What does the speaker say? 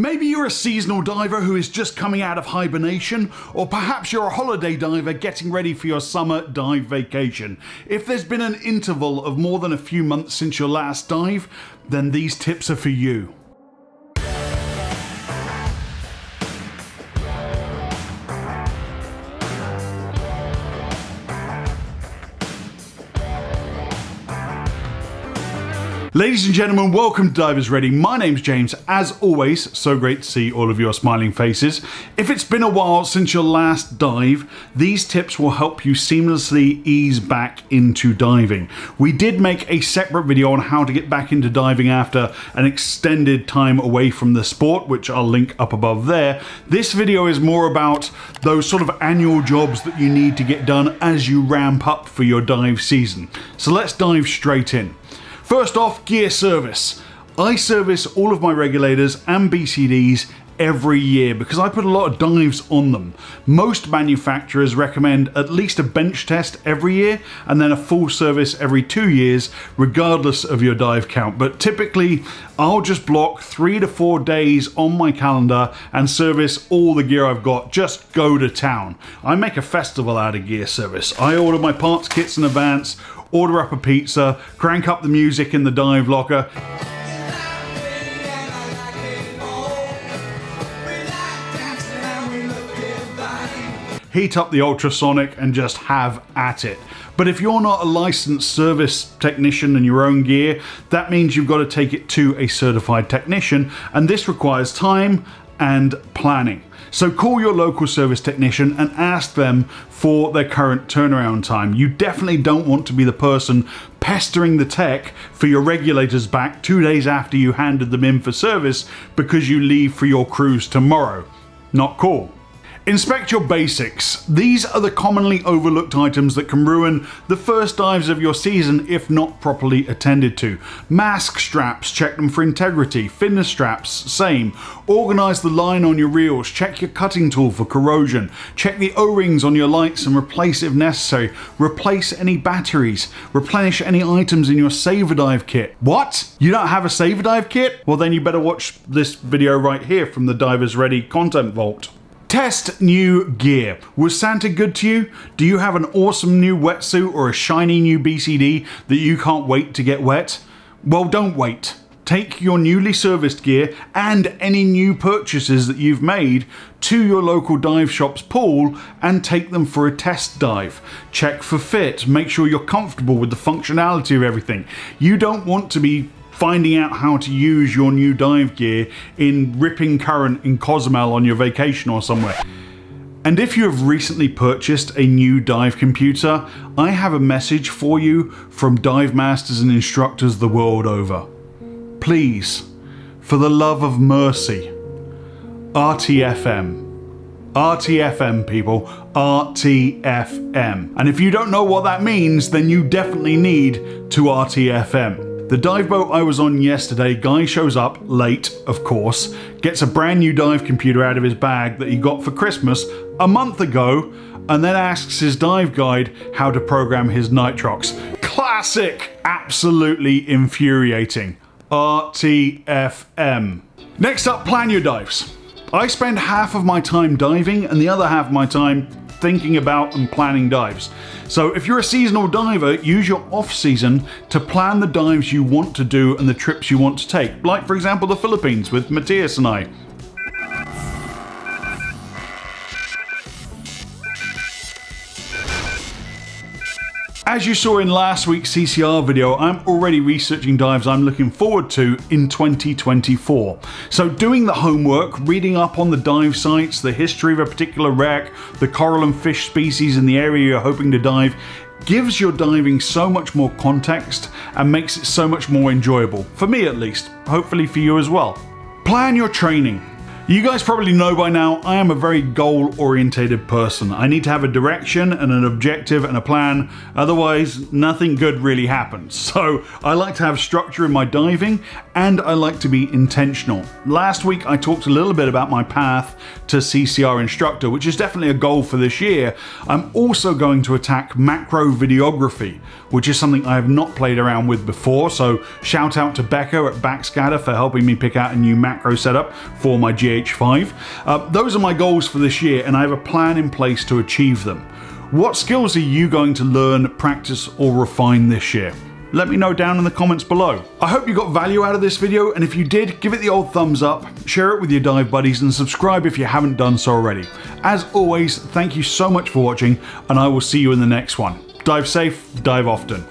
Maybe you're a seasonal diver who is just coming out of hibernation, or perhaps you're a holiday diver getting ready for your summer dive vacation. If there's been an interval of more than a few months since your last dive, then these tips are for you. Ladies and gentlemen, welcome to Divers Ready. My name's James. As always, so great to see all of your smiling faces. If it's been a while since your last dive, these tips will help you seamlessly ease back into diving. We did make a separate video on how to get back into diving after an extended time away from the sport, which I'll link up above there. This video is more about those sort of annual jobs that you need to get done as you ramp up for your dive season. So let's dive straight in. First off, gear service. I service all of my regulators and BCDs every year because I put a lot of dives on them. Most manufacturers recommend at least a bench test every year and then a full service every two years, regardless of your dive count. But typically, I'll just block three to four days on my calendar and service all the gear I've got. Just go to town. I make a festival out of gear service. I order my parts kits in advance, order up a pizza, crank up the music in the dive locker. Heat up the ultrasonic and just have at it. But if you're not a licensed service technician in your own gear, that means you've got to take it to a certified technician, and this requires time and planning. So call your local service technician and ask them for their current turnaround time. You definitely don't want to be the person pestering the tech for your regulators back two days after you handed them in for service because you leave for your cruise tomorrow. Not cool. Inspect your basics. These are the commonly overlooked items that can ruin the first dives of your season if not properly attended to. Mask straps, check them for integrity. Finner straps, same. Organize the line on your reels, check your cutting tool for corrosion. Check the O-rings on your lights and replace if necessary. Replace any batteries. Replenish any items in your Save-a-Dive kit. What? You don't have a Save-a-Dive kit? Well then you better watch this video right here from the Divers Ready content vault. Test new gear. Was Santa good to you? Do you have an awesome new wetsuit or a shiny new BCD that you can't wait to get wet? Well, don't wait. Take your newly serviced gear and any new purchases that you've made to your local dive shop's pool and take them for a test dive. Check for fit, make sure you're comfortable with the functionality of everything. You don't want to be finding out how to use your new dive gear in ripping current in Cozumel on your vacation or somewhere. And if you have recently purchased a new dive computer, I have a message for you from dive masters and instructors the world over. Please, for the love of mercy, RTFM. RTFM, people. RTFM. And if you don't know what that means, then you definitely need to RTFM. The dive boat I was on yesterday, guy shows up, late of course, gets a brand new dive computer out of his bag that he got for Christmas a month ago, and then asks his dive guide how to program his nitrox. Classic! Absolutely infuriating. RTFM. Next up, plan your dives. I spend half of my time diving and the other half of my time thinking about and planning dives. So if you're a seasonal diver, use your off season to plan the dives you want to do and the trips you want to take. Like for example the Philippines with Matthias and I. As you saw in last week's CCR video, I'm already researching dives I'm looking forward to in 2024. So doing the homework, reading up on the dive sites, the history of a particular wreck, the coral and fish species in the area you're hoping to dive, gives your diving so much more context and makes it so much more enjoyable. For me at least, hopefully for you as well. Plan your training. You guys probably know by now, I am a very goal orientated person. I need to have a direction and an objective and a plan, otherwise nothing good really happens. So I like to have structure in my diving and I like to be intentional. Last week I talked a little bit about my path to CCR instructor, which is definitely a goal for this year. I'm also going to attack macro videography, which is something I have not played around with before. So shout out to Becca at Backscatter for helping me pick out a new macro setup for my GH5. Uh, those are my goals for this year, and I have a plan in place to achieve them. What skills are you going to learn, practice, or refine this year? Let me know down in the comments below. I hope you got value out of this video, and if you did, give it the old thumbs up, share it with your dive buddies, and subscribe if you haven't done so already. As always, thank you so much for watching, and I will see you in the next one. Dive safe, dive often.